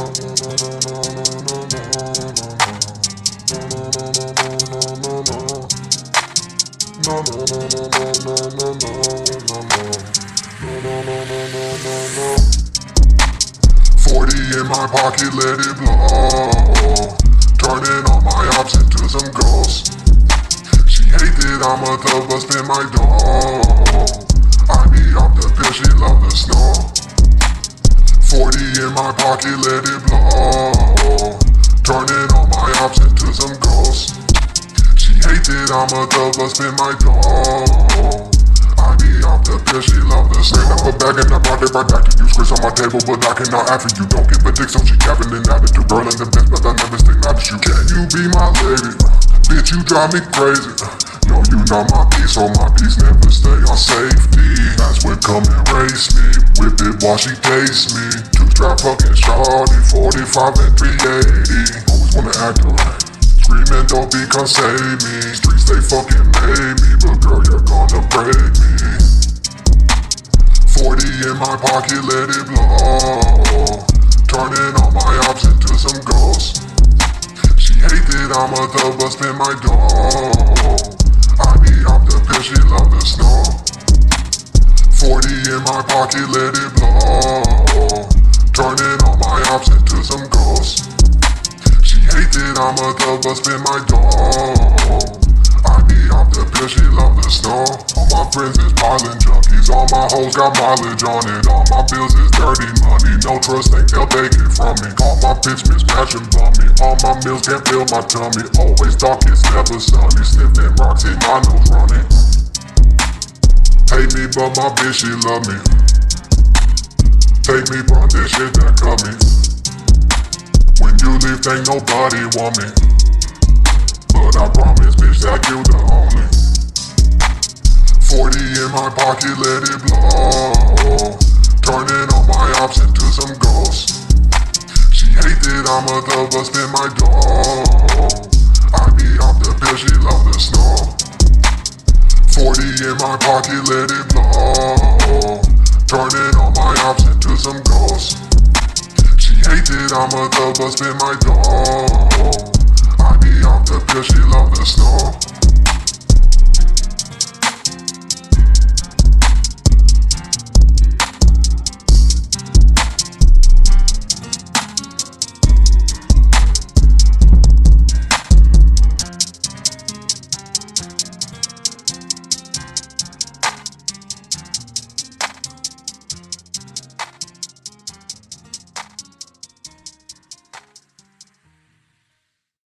Forty in my pocket, let it blow. Turning all my ops into some ghosts. She hated I'm a thug, but spend my dough. I be off the pill, she love the snow. Forty in my pocket, let it blow. Turning all my ops into some ghosts. She hates it, I'm a but spend my dough. I be off the pill, she love the snow. up a bag and I brought it right back to you. Squish on my table, but I cannot after you. Don't give a dick, so she capping an attitude. Girl in the best, but I never mad at you. Can you be my lady? Bitch, you drive me crazy. No, you not my piece, so my piece never stay on safety. That's what come and race me. Whip it while she taste me. Two strap fucking shawty, 45 and 380. Always wanna act alright. Screaming, don't be come save me. Streets they fucking made me, but girl, you're gonna break me. 40 in my pocket, let it blow. Turning all my ops into some ghosts. She hated I'm a thug, but spend my dough. I be off the pill, she love the snow. 40 in my pocket, let it blow. Turning all my ops into some ghosts. She hate that I'm a thug, but spend my dough. I be off the pill, she love the snow. All my friends is piling junkies, all my hoes got mileage on it. All my bills is dirty money, no trust, think they'll take it from me. Bitch mismatching bum me, all my meals can't fill my tummy. Always dark, it's never sunny, sniffing rocks, hit my nose running. Hate me, but my bitch, she love me. Take me from this shit that cut me. When you leave, think nobody want me. But I promise, bitch, that you the only. 40 in my pocket, let it blow. Turning all my ops into some ghosts. She I'm a thug, but spend my dough. I be off the pill, she love the snow. 40 in my pocket, let it blow. Turning all my ops into some ghosts. She hate that I'm a thug, but spend my dough.